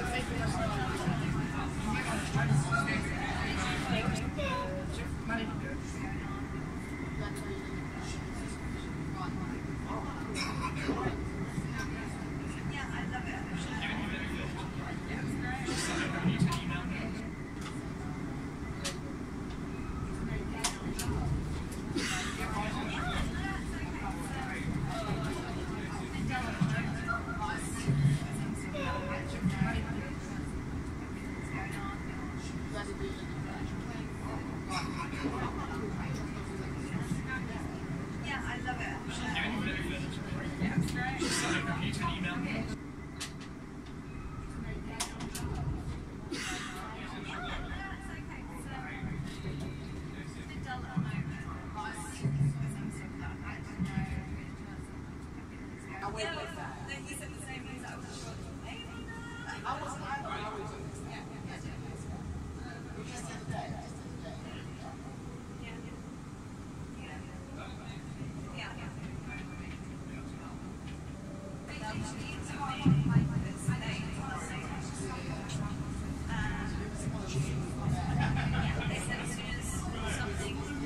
Thank you. They something